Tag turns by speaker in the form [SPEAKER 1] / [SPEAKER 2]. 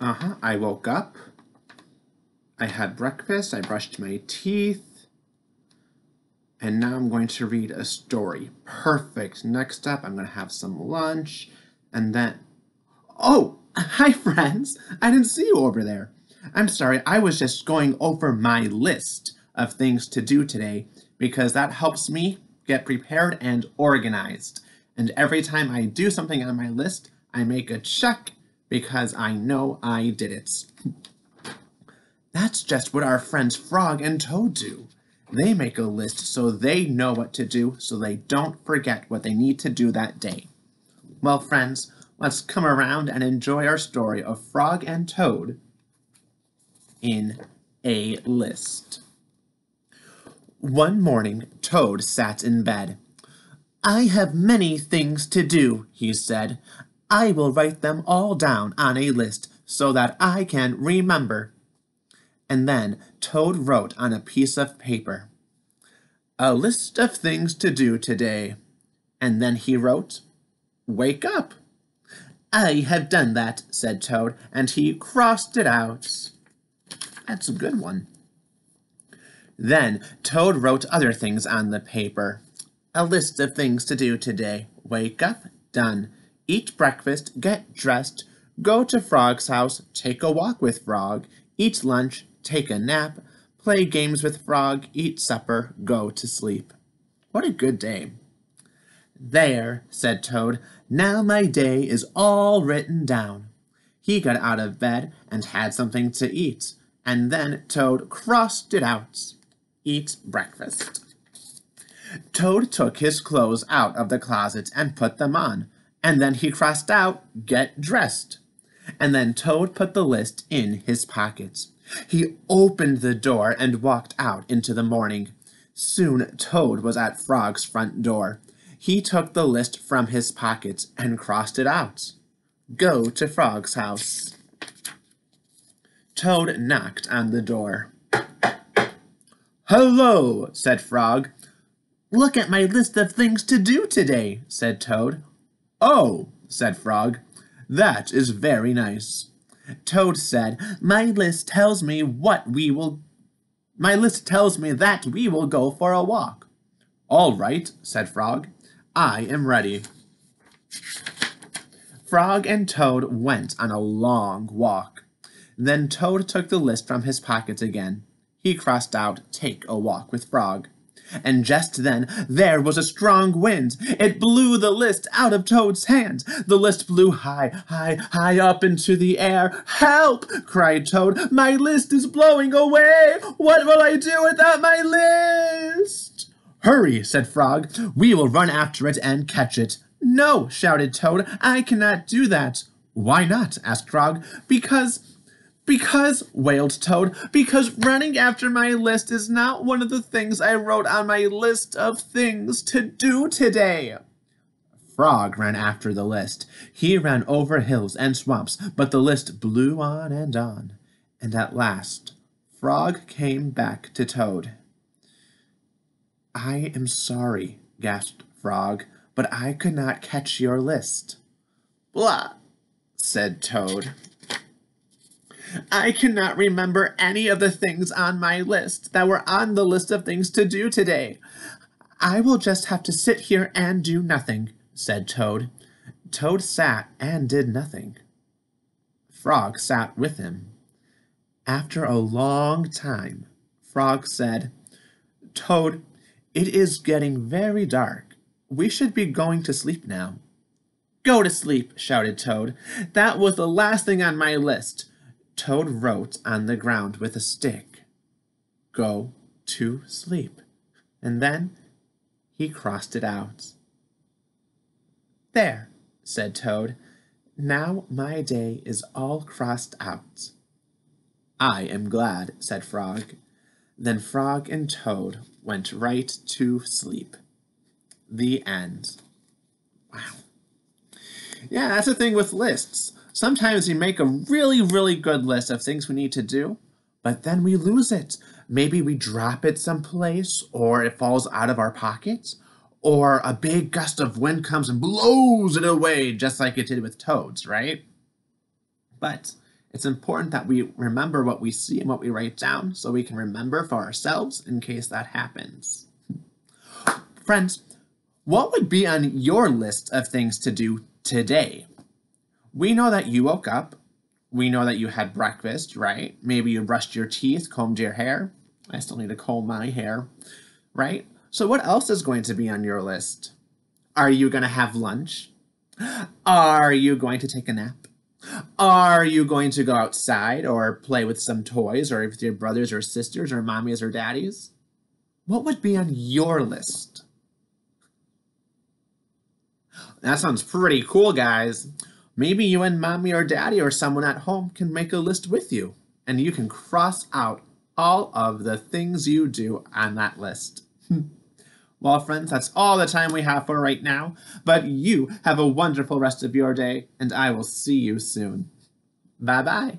[SPEAKER 1] Uh-huh. I woke up. I had breakfast. I brushed my teeth. And now I'm going to read a story. Perfect. Next up, I'm going to have some lunch. And then... Oh! Hi, friends! I didn't see you over there. I'm sorry, I was just going over my list of things to do today because that helps me get prepared and organized. And every time I do something on my list, I make a check because I know I did it. That's just what our friends Frog and Toad do. They make a list so they know what to do so they don't forget what they need to do that day. Well, friends, let's come around and enjoy our story of Frog and Toad in a list. One morning, Toad sat in bed. I have many things to do, he said. I will write them all down on a list so that I can remember. And then Toad wrote on a piece of paper, A list of things to do today. And then he wrote, Wake up. I have done that, said Toad, and he crossed it out. That's a good one. Then Toad wrote other things on the paper. A list of things to do today. Wake up, done. Eat breakfast, get dressed, go to Frog's house, take a walk with Frog, eat lunch, take a nap, play games with Frog, eat supper, go to sleep. What a good day. There, said Toad, now my day is all written down. He got out of bed and had something to eat, and then Toad crossed it out. Eat breakfast. Toad took his clothes out of the closet and put them on, and then he crossed out, get dressed. And then Toad put the list in his pocket. He opened the door and walked out into the morning. Soon Toad was at Frog's front door. He took the list from his pocket and crossed it out. Go to Frog's house. Toad knocked on the door. Hello, said Frog. Look at my list of things to do today, said Toad. Oh, said Frog, that is very nice. Toad said, My list tells me what we will... My list tells me that we will go for a walk. All right, said Frog. I am ready. Frog and Toad went on a long walk. Then Toad took the list from his pocket again. He crossed out, Take a walk with Frog. And just then there was a strong wind. It blew the list out of Toad's hand. The list blew high, high, high up into the air. Help! cried Toad. My list is blowing away. What will I do without my list? Hurry, said Frog. We will run after it and catch it. No, shouted Toad. I cannot do that. Why not? asked Frog. Because because, wailed Toad, because running after my list is not one of the things I wrote on my list of things to do today. Frog ran after the list. He ran over hills and swamps, but the list blew on and on. And at last, Frog came back to Toad. I am sorry, gasped Frog, but I could not catch your list. Blah, said Toad. I cannot remember any of the things on my list that were on the list of things to do today. I will just have to sit here and do nothing, said Toad. Toad sat and did nothing. Frog sat with him. After a long time, Frog said, Toad, it is getting very dark. We should be going to sleep now. Go to sleep, shouted Toad. That was the last thing on my list. Toad wrote on the ground with a stick, Go to sleep. And then he crossed it out. There, said Toad. Now my day is all crossed out. I am glad, said Frog. Then Frog and Toad went right to sleep. The end. Wow. Yeah, that's the thing with lists. Sometimes we make a really, really good list of things we need to do, but then we lose it. Maybe we drop it someplace, or it falls out of our pockets, or a big gust of wind comes and blows it away, just like it did with toads, right? But It's important that we remember what we see and what we write down so we can remember for ourselves in case that happens. Friends, what would be on your list of things to do today? We know that you woke up. We know that you had breakfast, right? Maybe you brushed your teeth, combed your hair. I still need to comb my hair, right? So, what else is going to be on your list? Are you going to have lunch? Are you going to take a nap? Are you going to go outside or play with some toys or with your brothers or sisters or mommies or daddies? What would be on your list? That sounds pretty cool, guys. Maybe you and mommy or daddy or someone at home can make a list with you and you can cross out all of the things you do on that list. well, friends, that's all the time we have for right now, but you have a wonderful rest of your day and I will see you soon. Bye bye.